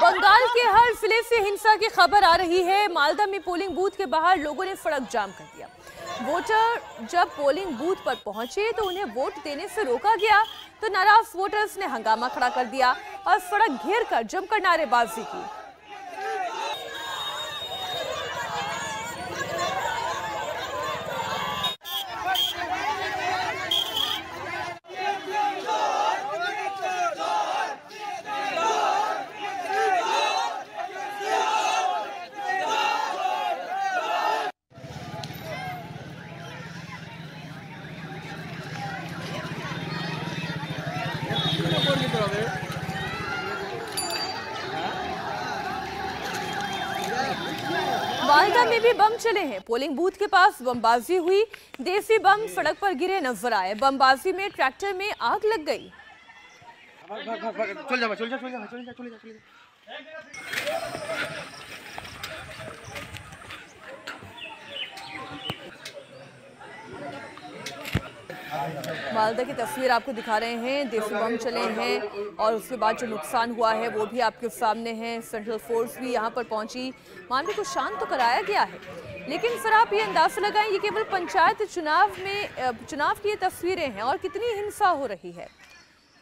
बंगाल के हर ज़िले से हिंसा की खबर आ रही है। मालदा में पोलिंग बूथ के बाहर लोगों ने सड़क जाम कर दिया। वोटर जब पोलिंग बूथ पर पहुँचे तो उन्हें वोट देने से रोका गया तो नाराज़ वोटर्स ने हंगामा खड़ा कर दिया और सड़क घेर कर जमकर नारेबाजी की। में भी बम चले हैं। पोलिंग बूथ के पास बमबाजी हुई। देसी बम सड़क पर गिरे नज़र आए। बमबाजी में ट्रैक्टर में आग लग गई। चल चल चल जा, जा, जा, जा। मालदा की तस्वीर आपको दिखा रहे हैं, देसी बम चले हैं और उसके बाद जो नुकसान हुआ है, वो भी आपके सामने है। सेंट्रल फोर्स भी यहाँ पर पहुँची। मामले को शांत तो कराया गया है, लेकिन सर आप ये अंदाज़ा लगाएँ, ये केवल पंचायत चुनाव में चुनाव की ये तस्वीरें हैं और कितनी हिंसा हो रही है।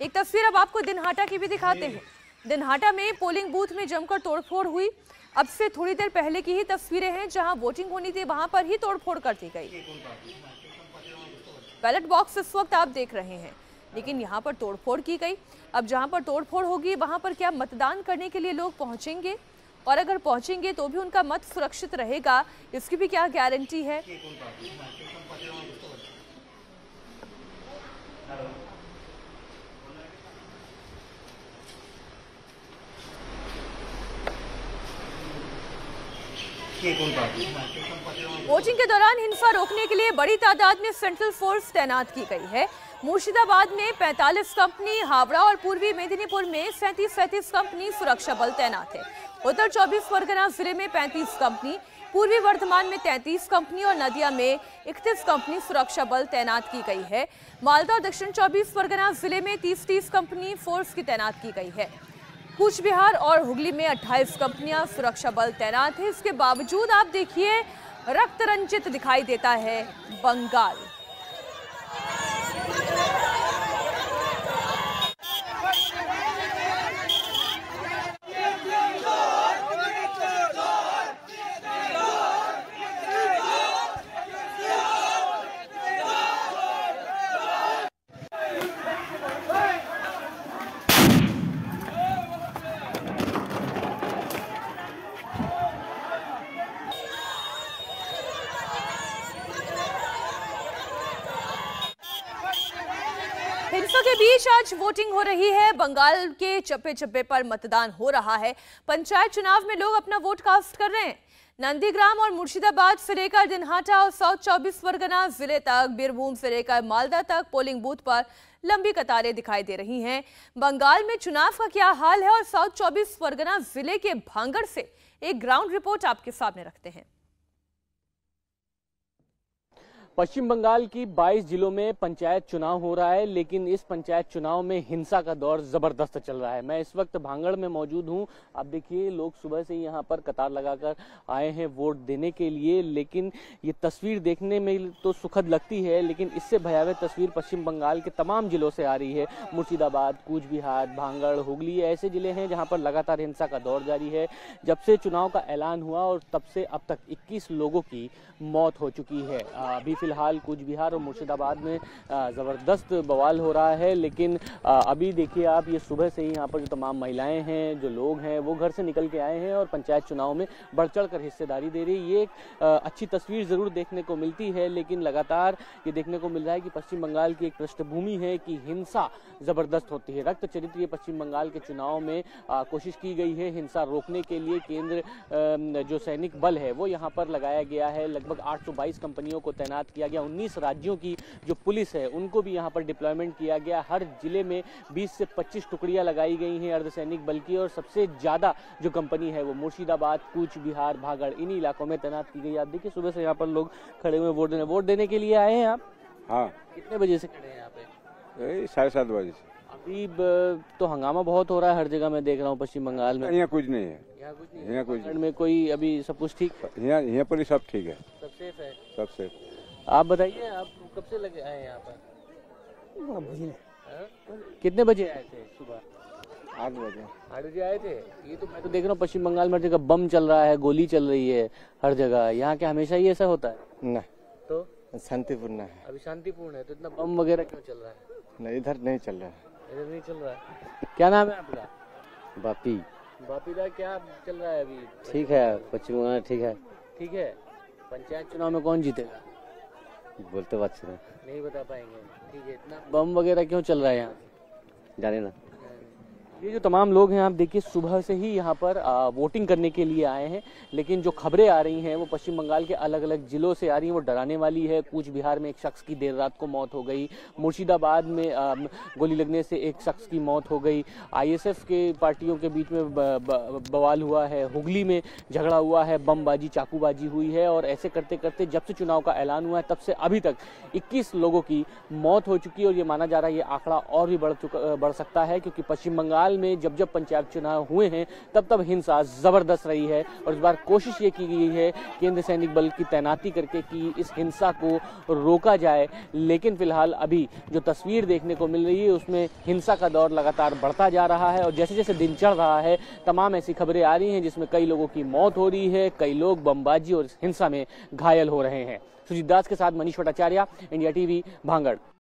एक तस्वीर अब आपको दिनहाटा की भी दिखाते हैं। दिनहाटा में पोलिंग बूथ में जमकर तोड़फोड़ हुई। अब से थोड़ी देर पहले की ही तस्वीरें हैं, जहाँ वोटिंग होनी थी, वहाँ पर ही तोड़फोड़ कर दी गई। बैलेट बॉक्स इस वक्त आप देख रहे हैं। लेकिन यहाँ पर तोड़फोड़ की गई। अब जहाँ पर तोड़फोड़ होगी, वहाँ पर क्या मतदान करने के लिए लोग पहुँचेंगे? और अगर पहुँचेंगे तो भी उनका मत सुरक्षित रहेगा। इसकी भी क्या गारंटी है? वोटिंग के दौरान हिंसा रोकने के लिए बड़ी तादाद में सेंट्रल फोर्स तैनात की गई है। मुर्शिदाबाद में 45 कंपनी, हावड़ा और पूर्वी मेदिनीपुर में सैंतीस सैंतीस कंपनी सुरक्षा बल तैनात है। उत्तर 24 परगना ज़िले में 35 कंपनी, पूर्वी वर्धमान में 33 कंपनी और नदिया में 31 कंपनी सुरक्षा बल तैनात की गई है। मालदा और दक्षिण 24 परगना ज़िले में 30-30 कंपनी फोर्स की तैनात की गई है। कूच बिहार और हुगली में 28 कंपनियाँ सुरक्षा बल तैनात है। इसके बावजूद आप देखिए रक्त रंजित दिखाई देता है बंगाल। के बीच आज वोटिंग हो रही है। बंगाल के चप्पे चप्पे पर मतदान हो रहा है। पंचायत चुनाव में लोग अपना वोट कास्ट कर रहे हैं। नंदीग्राम और मुर्शिदाबाद से लेकर दिनहाटा और साउथ चौबीस परगना ज़िले तक, बीरभूम से लेकर मालदा तक पोलिंग बूथ पर लंबी कतारें दिखाई दे रही हैं। बंगाल में चुनाव का क्या हाल है और साउथ चौबीस परगना ज़िले के भांगड़ से एक ग्राउंड रिपोर्ट आपके सामने रखते हैं। पश्चिम बंगाल की 22 जिलों में पंचायत चुनाव हो रहा है, लेकिन इस पंचायत चुनाव में हिंसा का दौर ज़बरदस्त चल रहा है। मैं इस वक्त भांगड़ में मौजूद हूँ। आप देखिए, लोग सुबह से यहाँ पर कतार लगाकर आए हैं वोट देने के लिए, लेकिन ये तस्वीर देखने में तो सुखद लगती है, लेकिन इससे भयावह तस्वीर पश्चिम बंगाल के तमाम जिलों से आ रही है। मुर्शिदाबाद, कूचबिहार, भांगड़, हुगली ऐसे ज़िले हैं जहाँ पर लगातार हिंसा का दौर जारी है। जब से चुनाव का ऐलान हुआ और तब से अब तक 21 लोगों की मौत हो चुकी है। अभी फ़िलहाल कूच बिहार और मुर्शिदाबाद में ज़बरदस्त बवाल हो रहा है, लेकिन अभी देखिए आप, ये सुबह से ही यहाँ पर जो तमाम महिलाएँ हैं, जो लोग हैं, वो घर से निकल के आए हैं और पंचायत चुनाव में बढ़ चढ़ कर हिस्सेदारी दे रही है। ये एक अच्छी तस्वीर ज़रूर देखने को मिलती है, लेकिन लगातार ये देखने को मिल रहा है कि पश्चिम बंगाल की एक पृष्ठभूमि है कि हिंसा ज़बरदस्त होती है। रक्त चरित्र पश्चिम बंगाल के चुनाव में कोशिश की गई है हिंसा रोकने के लिए। केंद्र जो सैनिक बल है, वो यहाँ पर लगाया गया है। लगभग 822 कंपनियों को तैनात किया गया। 19 राज्यों की जो पुलिस है उनको भी यहाँ पर डिप्लॉयमेंट किया गया। हर ज़िले में 20 से 25 टुकड़ियाँ लगाई गई हैं अर्धसैनिक बल की और सबसे ज़्यादा जो कंपनी है वो मुर्शिदाबाद कूच बिहार भागड़ इन्हीं इलाकों में तैनात की गई। आप देखिए सुबह से यहाँ पर लोग खड़े हुए वोट देने। वोट देने के लिए आए हैं आप? हाँ। कितने बजे से खड़े हैं यहाँ पे? साढ़े सात बजे से। अभी तो हंगामा बहुत हो रहा है हर जगह मैं देख रहा हूँ पश्चिम बंगाल में। यहाँ कुछ नहीं है। यहाँ कुछ नहीं यहाँ कुछ में कोई अभी सब कुछ ठीक? यहाँ यहाँ पर ही सब ठीक है। सब सेफ़ है? सबसे आप बताइए आप कब से लगे आए यहाँ पर? हाँ? कितने बजे आए थे सुबह? आठ बजे। आठ बजे आए थे? ये तो मैं तो देख रहा हूँ पश्चिम बंगाल में हर जगह बम चल रहा है गोली चल रही है हर जगह। यहाँ के हमेशा ही ऐसा होता है? ना तो? शांतिपूर्ण है। अभी शांतिपूर्ण है तो इतना बम वगैरह क्यों चल रहा है? नहीं इधर नहीं चल रहा है। इधर नहीं चल रहा है। क्या नाम है आपका? बापी। बापी बापीदा क्या चल रहा है अभी? ठीक है पश्चिम बंगाल ठीक है। ठीक है। पंचायत चुनाव में कौन जीतेगा? बोलते बात नहीं बता पाएँगे। ठीक है इतना बम वगैरह क्यों चल रहा है यहाँ? जाने ना। ये जो तमाम लोग हैं आप देखिए सुबह से ही यहाँ पर आ, वोटिंग करने के लिए आए हैं। लेकिन जो खबरें आ रही हैं वो पश्चिम बंगाल के अलग अलग जिलों से आ रही हैं वो डराने वाली है। कूच बिहार में एक शख्स की देर रात को मौत हो गई। मुर्शिदाबाद में आ, गोली लगने से एक शख्स की मौत हो गई। आईएसएफ के पार्टियों के बीच में ब, ब, बवाल हुआ है। हुगली में झगड़ा हुआ है। बमबाजी चाकूबाजी हुई है और ऐसे करते करते जब से चुनाव का ऐलान हुआ है तब से अभी तक 21 लोगों की मौत हो चुकी है और ये माना जा रहा है ये आंकड़ा और भी बढ़ चुका बढ़ सकता है क्योंकि पश्चिम बंगाल में जब जब पंचायत चुनाव हुए हैं, तब तब हिंसा ज़बरदस्त रही है और इस बार कोशिश ये की गई है केंद्र सैनिक बल की तैनाती करके कि इस हिंसा को रोका जाए। लेकिन फ़िलहाल अभी जो तस्वीर देखने को मिल रही है, उसमें हिंसा का दौर लगातार बढ़ता जा रहा है और जैसे जैसे दिन चढ़ रहा है, तमाम ऐसी खबरें आ रही हैं जिसमें कई लोगों की मौत हो रही है, कई लोग बमबाजी और हिंसा में घायल हो रहे हैं। सुजीत दास के साथ मनीष भट्टाचार्य, इंडिया टीवी, भांगड़।